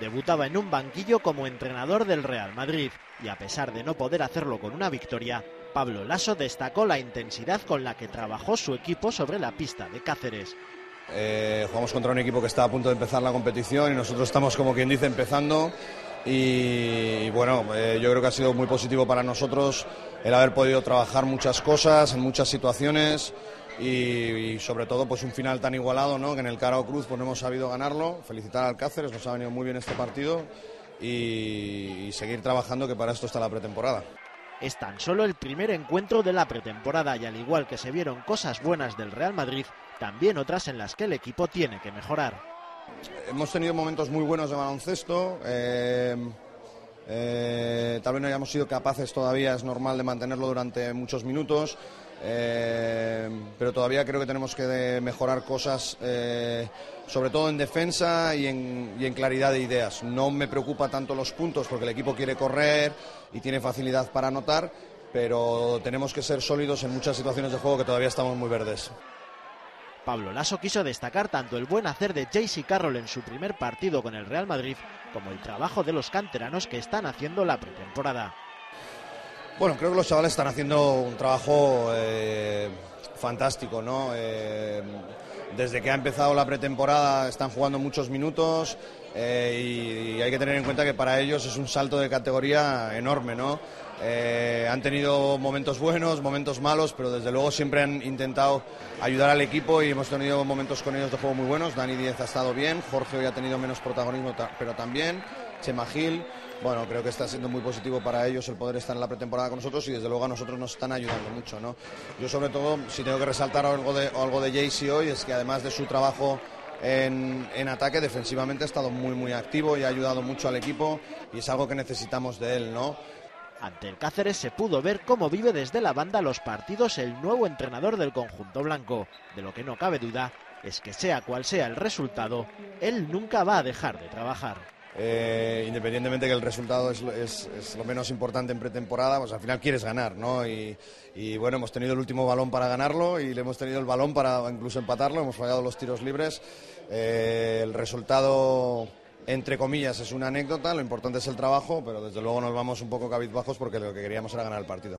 Debutaba en un banquillo como entrenador del Real Madrid y a pesar de no poder hacerlo con una victoria, Pablo Lasso destacó la intensidad con la que trabajó su equipo sobre la pista de Cáceres. Eh, jugamos contra un equipo que está a punto de empezar la competición y nosotros estamos, como quien dice, empezando. Y, bueno, eh, yo creo que ha sido muy positivo para nosotros el haber podido trabajar muchas cosas en muchas situaciones y, sobre todo pues un final tan igualado, ¿no? que en el Carao Cruz pues no hemos sabido ganarlo. Felicitar al Cáceres, nos ha venido muy bien este partido y, y seguir trabajando que para esto está la pretemporada. Es tan solo el primer encuentro de la pretemporada y al igual que se vieron cosas buenas del Real Madrid, también otras en las que el equipo tiene que mejorar. Hemos tenido momentos muy buenos de baloncesto. Eh, eh, tal vez no hayamos sido capaces todavía, es normal, de mantenerlo durante muchos minutos. Eh, pero todavía creo que tenemos que mejorar cosas, eh, sobre todo en defensa y en, y en, claridad de ideas. No me preocupa tanto los puntos porque el equipo quiere correr y tiene facilidad para anotar, pero tenemos que ser sólidos en muchas situaciones de juego que todavía estamos muy verdes. Pablo Lasso quiso destacar tanto el buen hacer de JC Carroll en su primer partido con el Real Madrid como el trabajo de los canteranos que están haciendo la pretemporada. Bueno, creo que los chavales están haciendo un trabajo eh, fantástico, ¿no? Eh, desde que ha empezado la pretemporada están jugando muchos minutos eh, y, hay que tener en cuenta que para ellos es un salto de categoría enorme, ¿no? Eh, han tenido momentos buenos, momentos malos, pero desde luego siempre han intentado ayudar al equipo y hemos tenido momentos con ellos de juego muy buenos. Dani Díez ha estado bien, Jorge hoy ha tenido menos protagonismo, pero también Chema Gil. Bueno, creo que está siendo muy positivo para ellos el poder estar en la pretemporada con nosotros y desde luego a nosotros nos están ayudando mucho. ¿no? Yo sobre todo, si tengo que resaltar algo de, algo de hoy, es que además de su trabajo en, en, ataque, defensivamente ha estado muy muy activo y ha ayudado mucho al equipo y es algo que necesitamos de él, ¿no? Ante el Cáceres se pudo ver cómo vive desde la banda los partidos el nuevo entrenador del conjunto blanco. De lo que no cabe duda es que sea cual sea el resultado, él nunca va a dejar de trabajar. Eh, independientemente que el resultado es, es, lo menos importante en pretemporada, pues al final quieres ganar, ¿no? Y, y, bueno, hemos tenido el último balón para ganarlo y le hemos tenido el balón para incluso empatarlo, hemos fallado los tiros libres. Eh, el resultado entre comillas, es una anécdota, lo importante es el trabajo, pero desde luego nos vamos un poco cabizbajos porque lo que queríamos era ganar el partido.